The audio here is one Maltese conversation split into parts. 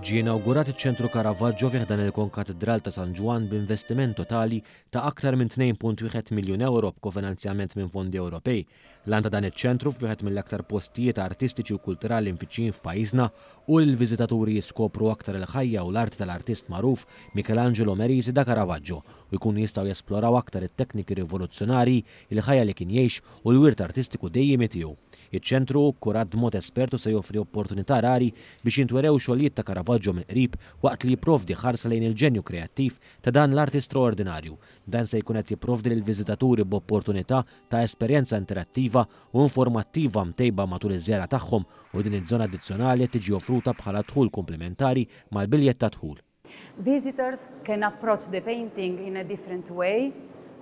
Ġie inawgurat iċ-Ċentru Caravaggio fi ħdan il-Konkatidral ta' San Ġwann b'investiment totali ta' aktar minn 2.1 miljun ewro b'kofinanzjament minn fondi Ewropej. L-għan ta' dan iċ-ċentru f'wieħed mill-aktar postijiet artistiċi u kulturali mfittxin f'pajjiżna hu li l-viżitaturi jiskopru aktar il-ħajja u l-art tal-artist magħruf Michelangelo Merisi da Caravaggio u jkunu jistgħu jesploraw aktar it-tekniki rivoluzzjonarji il-ħajja li kien jgħix u l-wirt artistiku dejjiemi tiegħu. Iċ-Ċentru, kkurat b'mod espertu se joffri opportunità rari biex jintwerew xogħlijiet ta' Caravaggio minn qrib waqt li jipprovdi ħarsa lejn il-ġenju kreattiv ta' dan l-arti straordinarju. Dan se jkun qed jipprovdi lill-viżitaturi b'opportunità ta' esperjenza interattiva u informattiva mtejba matul iż-żjara tagħhom u din iż-żona addizzjonali qed tiġi offruta bħala dħul komplementari mal-biljett tad-dħul. Visitors can approach the painting in a different way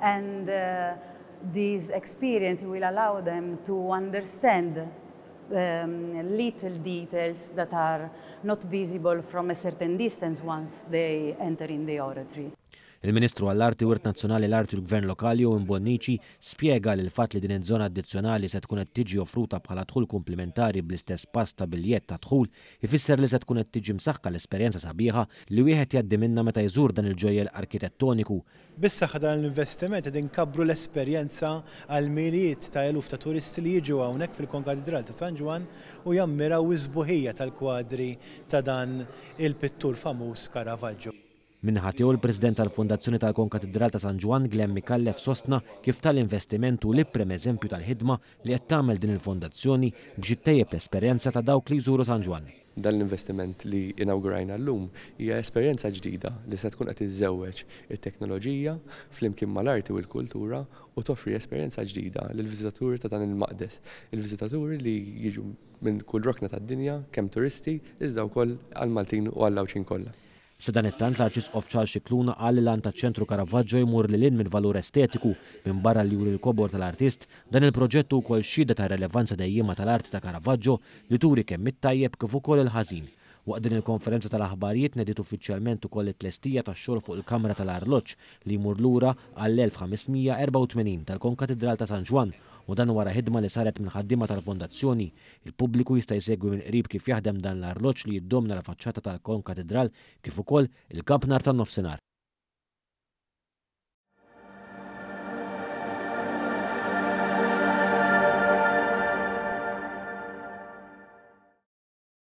and this experience will allow them to understand little details that are not visible from a certain distance once they enter in the oratory. Il-Ministru għall-Arti, Wirt Nazzjonali, l-Arti u l-Gvern Lokali, Owen Bonnici, spjega li l-fatt li din iż-żona addizzjonali se tkun qed tiġi offruta bħala dħul kumplimentari bl-istess pass ta' biljett tad-dħul Ifisser li se tkun qed tiġi msaħħka l-esperjenza sabiħa li wieħed jgħaddi minnha meta jżur dan il-ġojjel arkitettoniku. Bis-saħħa ta' dan l-investiment qegħdin nkabbru l-esperjenza għal milijiet ta' eluf ta' turisti li jiġu hawnhekk fil-Konkatidral ta' San Ġwann u jammiraw is-sbuħija tal-kwadri ta' dan il-pittur famuż Caravaggio. Min-naħa tiegħu l-President tal-Fondazzjoni tal-Konkatidral ta' San Ġwann Glenn Micallef sostna kif tali investiment hu l-iprem eżempju tal-ħidma li qed tagħmel din il-Fondazzjoni biex ittejjeb l-esperjenza ta' dawk li jżuru San Ġwann. Dan l-investiment li inawgurajna llum hija esperjenza ġdida li se tkun qed iżżewweġ it-teknoloġija flimkien mal-arti u l-kultura u toffri esperjenza ġdida lill-viżitaturi ta' dan il-maqdes, il-viżitaturi li jiġu minn kull rokna tad-dinja kemm turisti iżda wkoll għall-Maltin u għall-Għawdxin kollha. Sadanittant, l-Arċisqof Charles Scicluna qal li l-għan taċ-Ċentru Caravaggio jmur lil hinn mill-valur estetiku, minbarra li juri l-kobor tal-artist, dan il-proġett hu wkoll xhieda tar-relevanza dejjiema tal-art ta' Caravaggio li turi kemm it-tajjeb kif ukoll il-ħażin. Waqt din il-konferenza tal-aħbarijiet nediet uffiċjalment ukoll it-tlestija tax-xogħol fuq il-kamra tal-arloġġ li jmur lura għall-1584 tal-Konkatidral ta' San Ġwann u dan wara ħidma li saret mill-ħaddiema tal-Fondazzjoni Il-pubbliku jista' jsegwi mill-qrib kif jaħdem dan l-arloġġ li jiddomna l-faċċata tal-Konkatidral kif ukoll il-Kamp Nar tan-Nofsinhar.